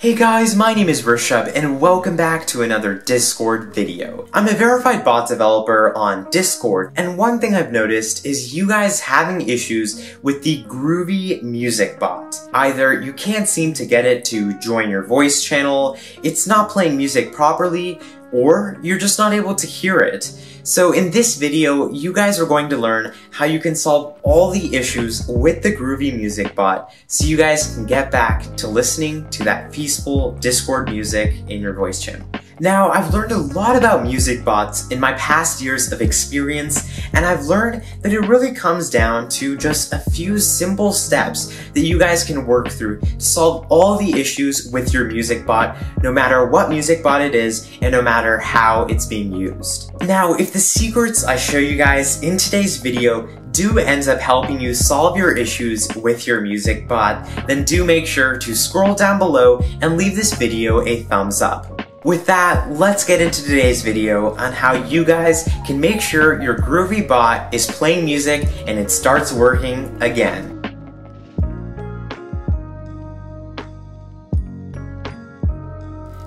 Hey guys, my name is Rishab and welcome back to another Discord video. I'm a verified bot developer on Discord and one thing I've noticed is you guys having issues with the Groovy Music bot. Either you can't seem to get it to join your voice channel, it's not playing music properly, or you're just not able to hear it. So in this video, you guys are going to learn how you can solve all the issues with the Groovy Music bot so you guys can get back to listening to that peaceful Discord music in your voice channel. Now, I've learned a lot about music bots in my past years of experience, and I've learned that it really comes down to just a few simple steps that you guys can work through to solve all the issues with your music bot, no matter what music bot it is, and no matter how it's being used. Now, if the secrets I show you guys in today's video do ends up helping you solve your issues with your music bot, then do make sure to scroll down below and leave this video a thumbs up. With that, let's get into today's video on how you guys can make sure your Groovy bot is playing music and it starts working again.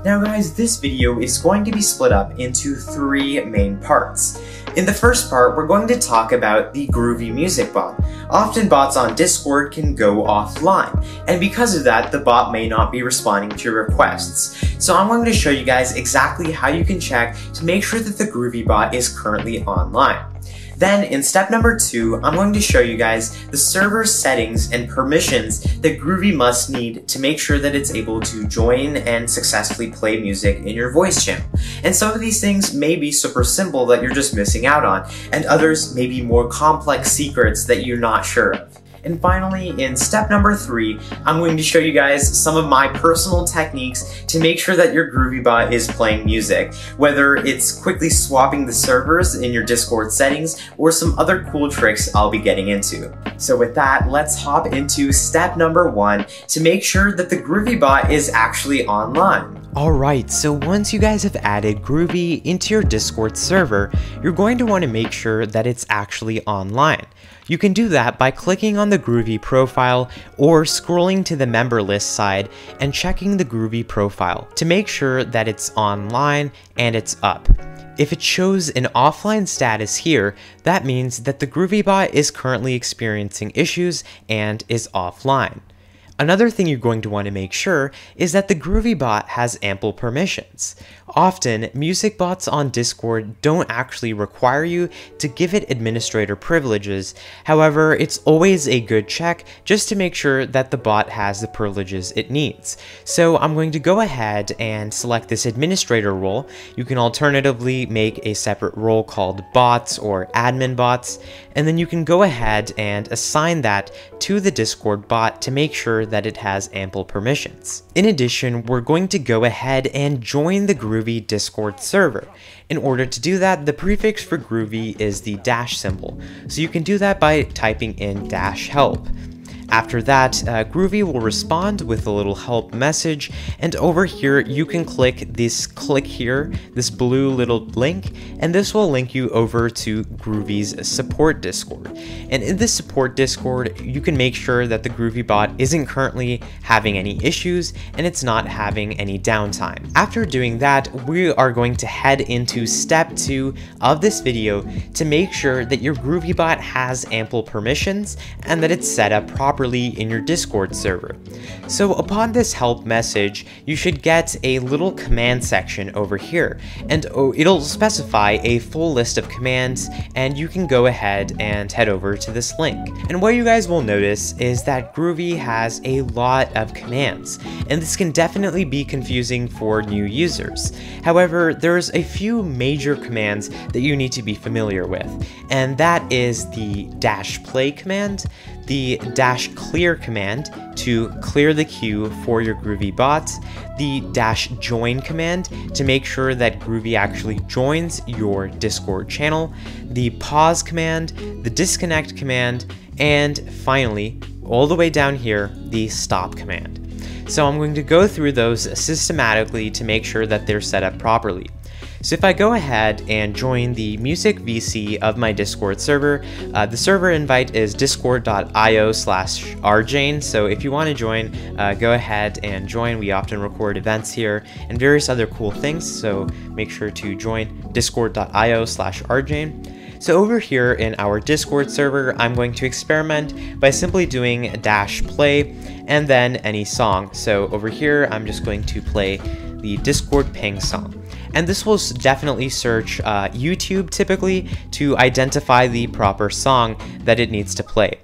Now guys, this video is going to be split up into three main parts. In the first part, we're going to talk about the Groovy Music bot. Often bots on Discord can go offline, and because of that, the bot may not be responding to your requests. So I'm going to show you guys exactly how you can check to make sure that the Groovy bot is currently online. Then in step number two, I'm going to show you guys the server settings and permissions that Groovy must need to make sure that it's able to join and successfully play music in your voice channel. And some of these things may be super simple that you're just missing out on, and others may be more complex secrets that you're not sure of. And finally, in step number three, I'm going to show you guys some of my personal techniques to make sure that your GroovyBot is playing music, whether it's quickly swapping the servers in your Discord settings or some other cool tricks I'll be getting into. So with that, let's hop into step number one to make sure that the GroovyBot is actually online. Alright, so once you guys have added Groovy into your Discord server, you're going to want to make sure that it's actually online. You can do that by clicking on the Groovy profile or scrolling to the member list side and checking the Groovy profile to make sure that it's online and it's up. If it shows an offline status here, that means that the GroovyBot is currently experiencing issues and is offline. Another thing you're going to want to make sure is that the Groovy bot has ample permissions. Often, music bots on Discord don't actually require you to give it administrator privileges, however, it's always a good check just to make sure that the bot has the privileges it needs. So I'm going to go ahead and select this administrator role. You can alternatively make a separate role called bots or admin bots, and then you can go ahead and assign that to the Discord bot to make sure that it has ample permissions. In addition, we're going to go ahead and join the Groovy Discord server. In order to do that, the prefix for Groovy is the dash symbol, so you can do that by typing in dash help. After that, uh, Groovy will respond with a little help message, and over here you can click this click here, this blue little link, and this will link you over to Groovy's support Discord. And in this support Discord, you can make sure that the Groovy bot isn't currently having any issues and it's not having any downtime. After doing that, we are going to head into step two of this video to make sure that your Groovy bot has ample permissions and that it's set up properly properly in your Discord server. So upon this help message, you should get a little command section over here, and oh, it'll specify a full list of commands, and you can go ahead and head over to this link. And what you guys will notice is that Groovy has a lot of commands, and this can definitely be confusing for new users. However, there's a few major commands that you need to be familiar with, and that is the dash play command, the dash clear command to clear the queue for your Groovy bots, the dash join command to make sure that Groovy actually joins your Discord channel, the pause command, the disconnect command, and finally, all the way down here, the stop command. So I'm going to go through those systematically to make sure that they're set up properly. So if I go ahead and join the music VC of my Discord server, uh, the server invite is discord.io slash rjain. So if you want to join, uh, go ahead and join. We often record events here and various other cool things. So make sure to join discord.io slash rjain. So over here in our Discord server, I'm going to experiment by simply doing dash play and then any song. So over here, I'm just going to play the Discord ping song. And this will definitely search uh, YouTube typically to identify the proper song that it needs to play.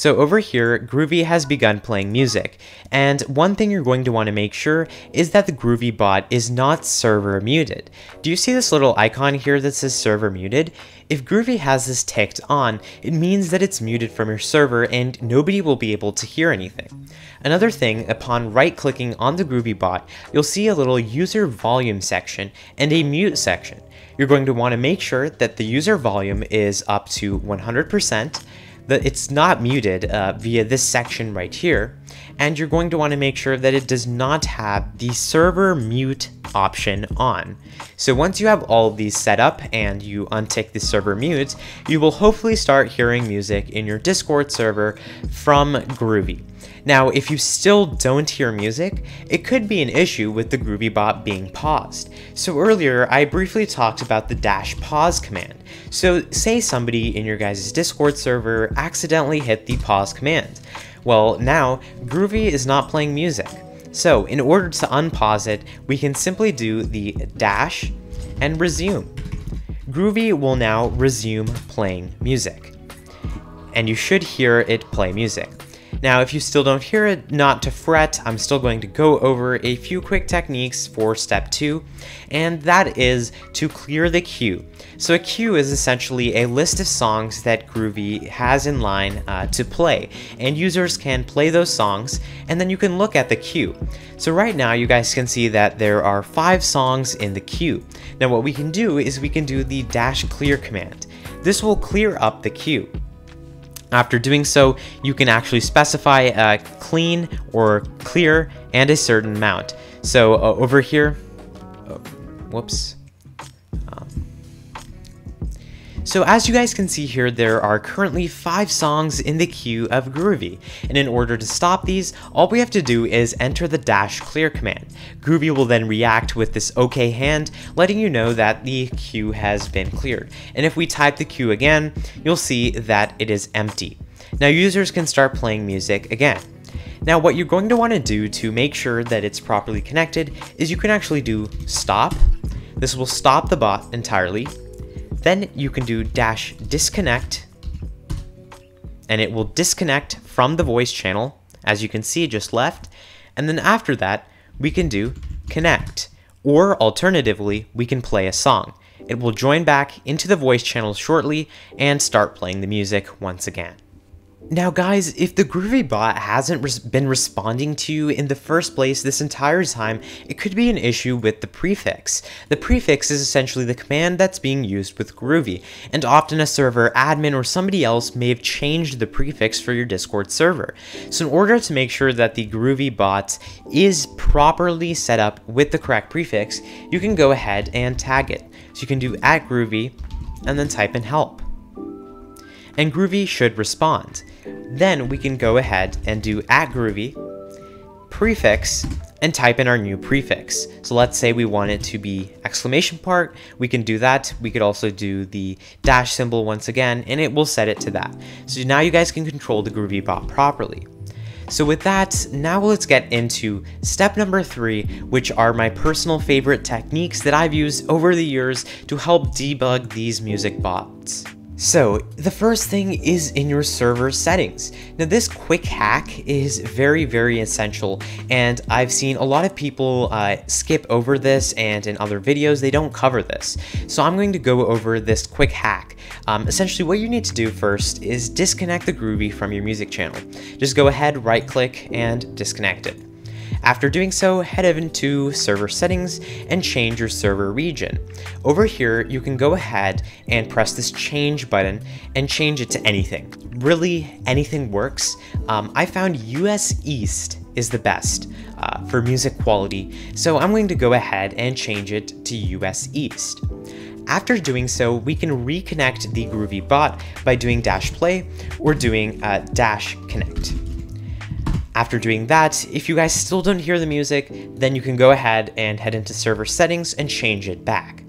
So over here, Groovy has begun playing music, and one thing you're going to want to make sure is that the Groovy bot is not server muted. Do you see this little icon here that says server muted? If Groovy has this ticked on, it means that it's muted from your server and nobody will be able to hear anything. Another thing, upon right-clicking on the Groovy bot, you'll see a little user volume section and a mute section. You're going to want to make sure that the user volume is up to 100%, that it's not muted uh, via this section right here, and you're going to want to make sure that it does not have the server mute option on. So once you have all of these set up and you untick the server mute, you will hopefully start hearing music in your Discord server from Groovy. Now, if you still don't hear music, it could be an issue with the Groovy GroovyBot being paused. So earlier, I briefly talked about the dash pause command. So say somebody in your guys' Discord server accidentally hit the pause command. Well, now, Groovy is not playing music. So in order to unpause it, we can simply do the dash and resume. Groovy will now resume playing music. And you should hear it play music. Now, if you still don't hear it, not to fret, I'm still going to go over a few quick techniques for step two, and that is to clear the queue. So a queue is essentially a list of songs that Groovy has in line uh, to play, and users can play those songs, and then you can look at the queue. So right now, you guys can see that there are five songs in the queue. Now what we can do is we can do the dash clear command. This will clear up the queue. After doing so, you can actually specify a clean or clear and a certain amount. So uh, over here, oh, whoops, so as you guys can see here, there are currently 5 songs in the queue of Groovy, and in order to stop these, all we have to do is enter the dash clear command. Groovy will then react with this OK hand, letting you know that the queue has been cleared. And if we type the queue again, you'll see that it is empty. Now users can start playing music again. Now what you're going to want to do to make sure that it's properly connected is you can actually do stop. This will stop the bot entirely then you can do dash disconnect and it will disconnect from the voice channel as you can see just left. And then after that, we can do connect or alternatively, we can play a song. It will join back into the voice channel shortly and start playing the music once again. Now guys, if the Groovy bot hasn't res been responding to you in the first place this entire time, it could be an issue with the prefix. The prefix is essentially the command that's being used with Groovy, and often a server admin or somebody else may have changed the prefix for your Discord server. So in order to make sure that the Groovy bot is properly set up with the correct prefix, you can go ahead and tag it. So you can do at Groovy and then type in help and Groovy should respond. Then we can go ahead and do at Groovy, prefix, and type in our new prefix. So let's say we want it to be exclamation part, we can do that. We could also do the dash symbol once again, and it will set it to that. So now you guys can control the Groovy bot properly. So with that, now let's get into step number three, which are my personal favorite techniques that I've used over the years to help debug these music bots. So, the first thing is in your server settings. Now, this quick hack is very, very essential, and I've seen a lot of people uh, skip over this, and in other videos, they don't cover this. So, I'm going to go over this quick hack. Um, essentially, what you need to do first is disconnect the Groovy from your music channel. Just go ahead, right click, and disconnect it. After doing so, head over into server settings and change your server region. Over here, you can go ahead and press this change button and change it to anything. Really, anything works. Um, I found US East is the best uh, for music quality, so I'm going to go ahead and change it to US East. After doing so, we can reconnect the Groovy bot by doing dash play or doing uh, dash connect. After doing that, if you guys still don't hear the music, then you can go ahead and head into server settings and change it back.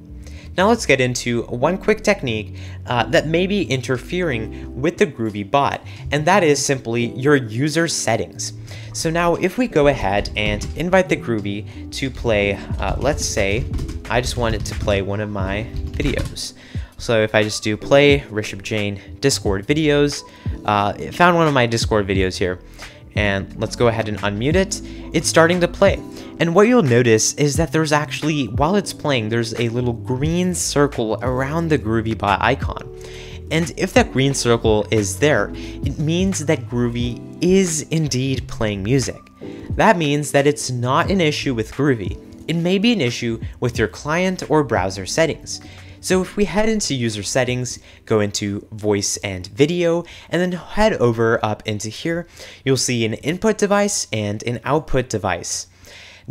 Now let's get into one quick technique uh, that may be interfering with the Groovy bot, and that is simply your user settings. So now if we go ahead and invite the Groovy to play, uh, let's say, I just wanted to play one of my videos. So if I just do play Rishab Jain Discord videos, uh, found one of my Discord videos here, and let's go ahead and unmute it. It's starting to play. And what you'll notice is that there's actually, while it's playing, there's a little green circle around the Groovy bot icon. And if that green circle is there, it means that Groovy is indeed playing music. That means that it's not an issue with Groovy. It may be an issue with your client or browser settings. So if we head into user settings, go into voice and video, and then head over up into here, you'll see an input device and an output device.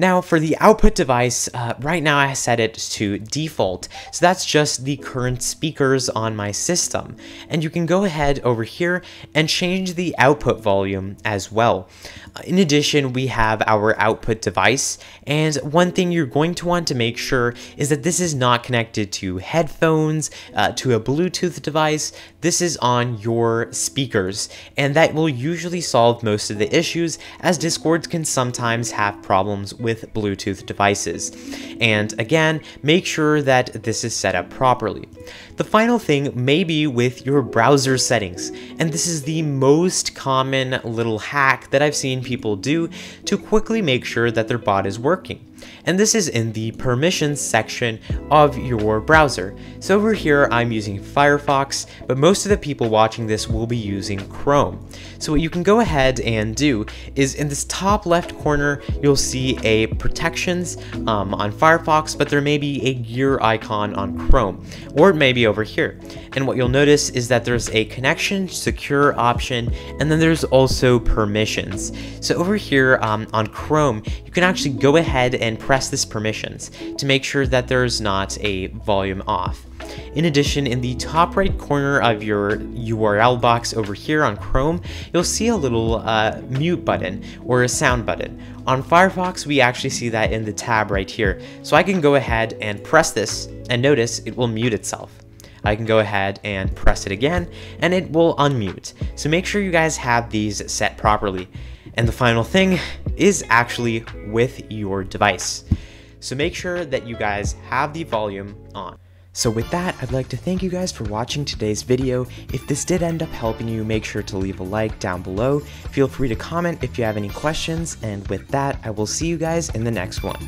Now for the output device, uh, right now I set it to default, so that's just the current speakers on my system. And you can go ahead over here and change the output volume as well. In addition, we have our output device, and one thing you're going to want to make sure is that this is not connected to headphones, uh, to a Bluetooth device, this is on your speakers, and that will usually solve most of the issues as Discords can sometimes have problems with Bluetooth devices. And again, make sure that this is set up properly. The final thing may be with your browser settings, and this is the most common little hack that I've seen people do to quickly make sure that their bot is working and this is in the permissions section of your browser. So over here I'm using Firefox, but most of the people watching this will be using Chrome. So what you can go ahead and do is in this top left corner you'll see a protections um, on Firefox, but there may be a gear icon on Chrome, or it may be over here. And what you'll notice is that there's a connection secure option, and then there's also permissions. So over here um, on Chrome, you can actually go ahead and press this permissions to make sure that there's not a volume off. In addition, in the top right corner of your URL box over here on Chrome, you'll see a little uh, mute button or a sound button. On Firefox, we actually see that in the tab right here. So I can go ahead and press this and notice it will mute itself. I can go ahead and press it again and it will unmute. So make sure you guys have these set properly. And the final thing is actually with your device. So make sure that you guys have the volume on. So with that, I'd like to thank you guys for watching today's video. If this did end up helping you, make sure to leave a like down below. Feel free to comment if you have any questions, and with that, I will see you guys in the next one.